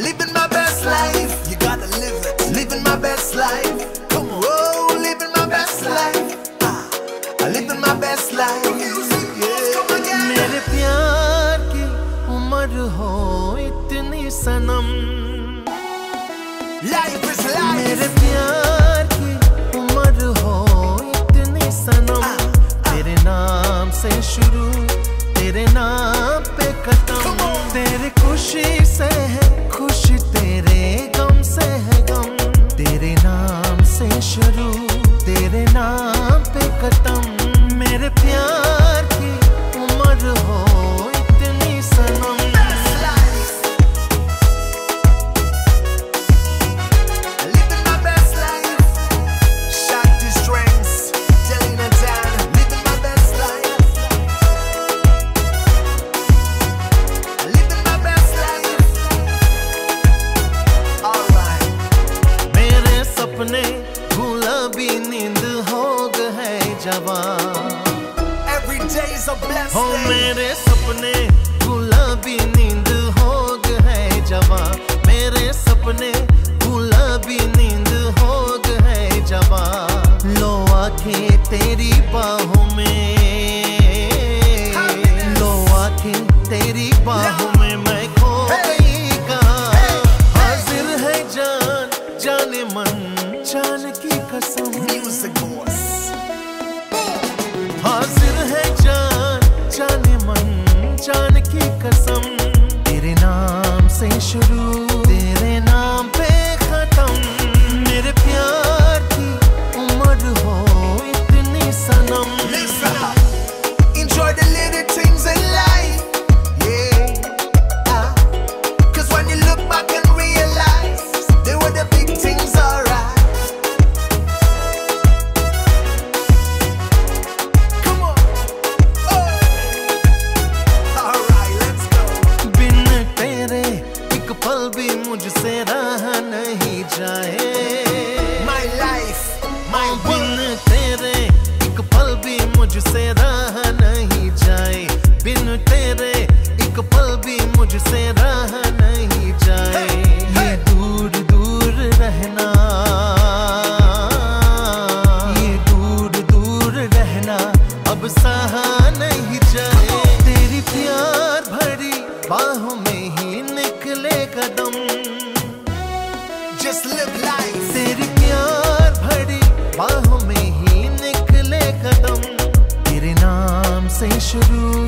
Living my best life. You gotta live it. Living my best life. Come on. Oh, living my best life. Ah, living my best life. Yeah. मेरे प्यार की उम्र हो इतनी सनम Life is मेरे प्यार की उम्र हो इतनी सनम तेरे नाम से शुरू तेरे नाम पे खत्म तेरे खुशी से शुरू तेरे blessed हो मेरे सपने गुलाबी नींद हो गए जवान मेरे सपने गुलाबी नींद हो गए जवान लो आँखें तेरी बाहों में। लो आँखें तेरी बाहों में मैं खो गई कहाँ हाजिर है जान जाने मन जान की कसम। Music boss. कसम तेरे नाम से शुरू रहा नहीं जाए। My life, my बिन तेरे एक पल भी मुझसे रहा नहीं जाए। बिन तेरे एक पल भी मुझसे रहा नहीं जाए। ये दूर दूर रहना। ये दूर दूर रहना। अब सहा नहीं जाए। तेरी प्यार भरी बाहों में ही निकले कदम। Just प्यार भरी बाहों में ही निकले कदम। तेरे नाम से शुरू